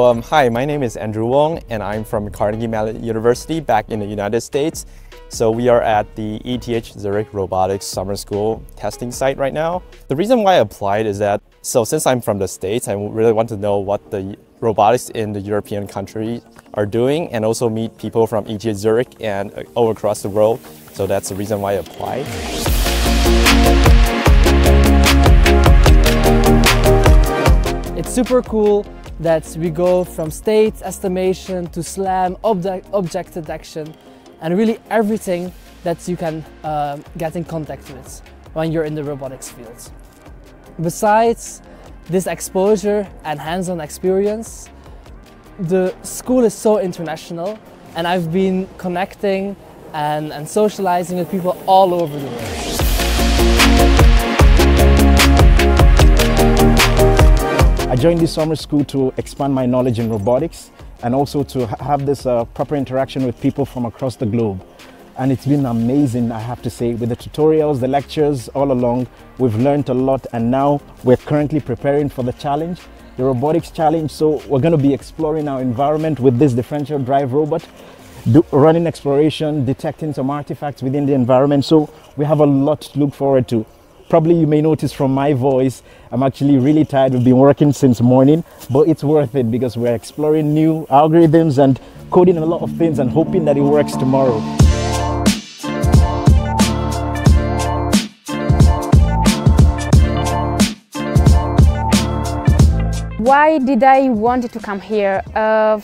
Um, hi, my name is Andrew Wong and I'm from Carnegie Mellon University back in the United States. So we are at the ETH Zurich Robotics Summer School testing site right now. The reason why I applied is that, so since I'm from the States, I really want to know what the robotics in the European country are doing and also meet people from ETH Zurich and uh, all across the world. So that's the reason why I applied. It's super cool that we go from state estimation to SLAM, object, object detection, and really everything that you can uh, get in contact with when you're in the robotics field. Besides this exposure and hands-on experience, the school is so international and I've been connecting and, and socializing with people all over the world. Joined this summer school to expand my knowledge in robotics and also to have this uh, proper interaction with people from across the globe. And it's been amazing, I have to say, with the tutorials, the lectures all along. We've learned a lot and now we're currently preparing for the challenge, the robotics challenge. So we're going to be exploring our environment with this differential drive robot, do, running exploration, detecting some artifacts within the environment. So we have a lot to look forward to. Probably you may notice from my voice, I'm actually really tired. We've been working since morning, but it's worth it because we're exploring new algorithms and coding a lot of things and hoping that it works tomorrow. Why did I want to come here? Uh,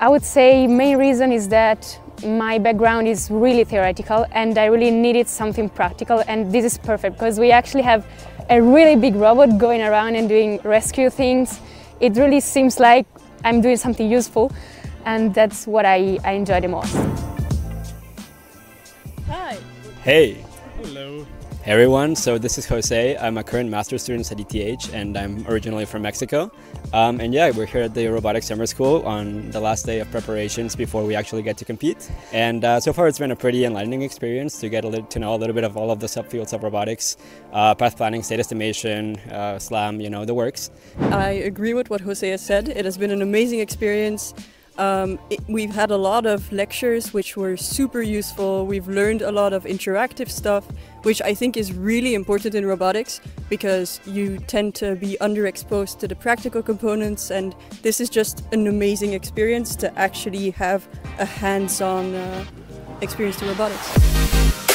I would say main reason is that my background is really theoretical and I really needed something practical and this is perfect because we actually have a really big robot going around and doing rescue things. It really seems like I'm doing something useful and that's what I, I enjoy the most. Hi. Hey. Hello. Hey everyone, so this is Jose. I'm a current master's student at ETH and I'm originally from Mexico. Um, and yeah, we're here at the Robotics Summer School on the last day of preparations before we actually get to compete. And uh, so far it's been a pretty enlightening experience to get a little, to know a little bit of all of the subfields of robotics, uh, path planning, state estimation, uh, SLAM, you know, the works. I agree with what Jose has said. It has been an amazing experience. Um, it, we've had a lot of lectures which were super useful. We've learned a lot of interactive stuff, which I think is really important in robotics because you tend to be underexposed to the practical components and this is just an amazing experience to actually have a hands-on uh, experience to robotics.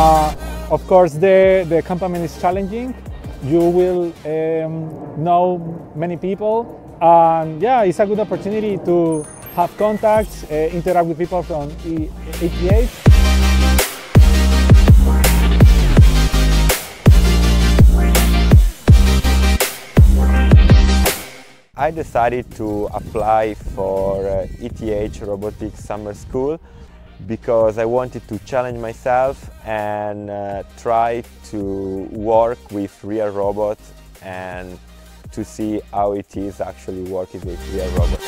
Uh, of course, the, the campament is challenging. You will um, know many people, and yeah, it's a good opportunity to have contacts, uh, interact with people from ETH. I decided to apply for uh, ETH Robotics Summer School because I wanted to challenge myself and uh, try to work with real robots and to see how it is actually working with real robots.